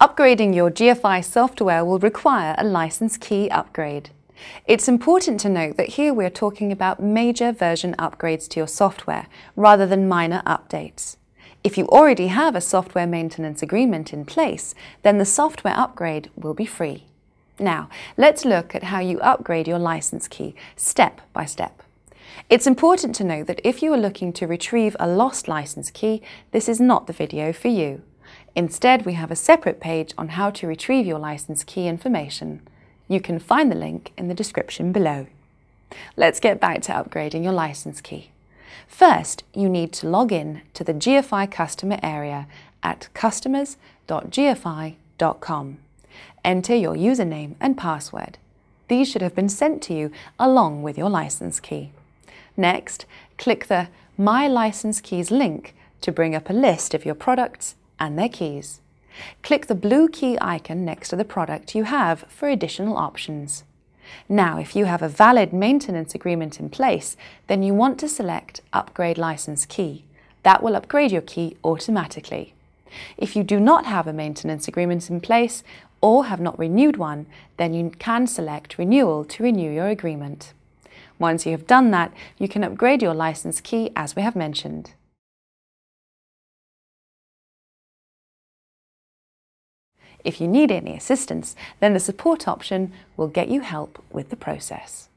Upgrading your GFI software will require a license key upgrade. It's important to note that here we're talking about major version upgrades to your software rather than minor updates. If you already have a software maintenance agreement in place, then the software upgrade will be free. Now, let's look at how you upgrade your license key step by step. It's important to note that if you are looking to retrieve a lost license key, this is not the video for you. Instead, we have a separate page on how to retrieve your license key information. You can find the link in the description below. Let's get back to upgrading your license key. First, you need to log in to the GFI customer area at customers.gfi.com. Enter your username and password. These should have been sent to you along with your license key. Next, click the My License Keys link to bring up a list of your products and their keys. Click the blue key icon next to the product you have for additional options. Now, if you have a valid maintenance agreement in place, then you want to select Upgrade License Key. That will upgrade your key automatically. If you do not have a maintenance agreement in place or have not renewed one, then you can select Renewal to renew your agreement. Once you have done that, you can upgrade your license key as we have mentioned. If you need any assistance, then the support option will get you help with the process.